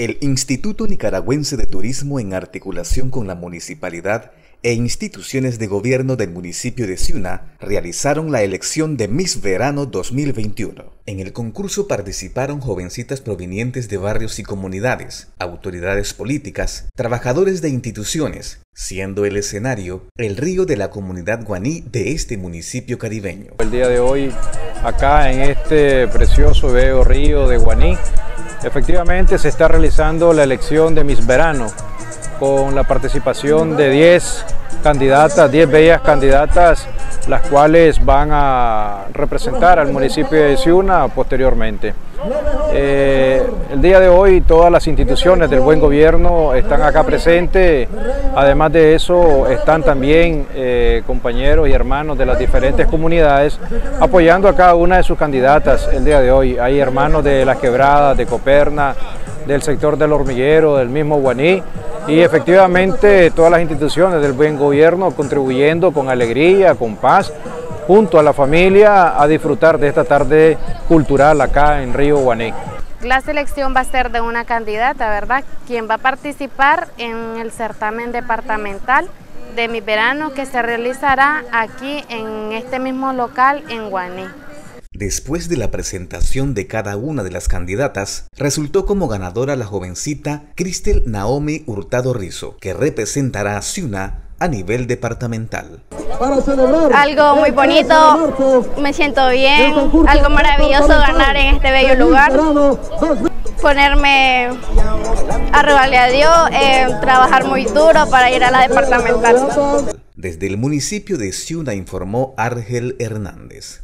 El Instituto Nicaragüense de Turismo, en articulación con la municipalidad e instituciones de gobierno del municipio de Ciuna, realizaron la elección de Miss Verano 2021. En el concurso participaron jovencitas provenientes de barrios y comunidades, autoridades políticas, trabajadores de instituciones, siendo el escenario el río de la comunidad guaní de este municipio caribeño. El día de hoy, acá en este precioso bello río de Guaní, Efectivamente se está realizando la elección de Miss Verano con la participación de 10 candidatas, 10 bellas candidatas, las cuales van a representar al municipio de Ciuna posteriormente. Eh, el día de hoy todas las instituciones del buen gobierno están acá presentes, además de eso están también eh, compañeros y hermanos de las diferentes comunidades apoyando a cada una de sus candidatas el día de hoy. Hay hermanos de Las Quebradas, de Coperna, del sector del hormiguero, del mismo Guaní y efectivamente todas las instituciones del buen gobierno contribuyendo con alegría, con paz junto a la familia a disfrutar de esta tarde cultural acá en Río Guané. La selección va a ser de una candidata, ¿verdad? Quien va a participar en el certamen departamental de mi verano que se realizará aquí en este mismo local en Guané. Después de la presentación de cada una de las candidatas, resultó como ganadora la jovencita Cristel Naomi Hurtado Rizo, que representará a Ciuna a nivel departamental. Algo muy bonito, me siento bien, algo maravilloso ganar en este bello lugar. Ponerme a rogarle a Dios, eh, trabajar muy duro para ir a la departamental. Desde el municipio de Ciuna informó Argel Hernández.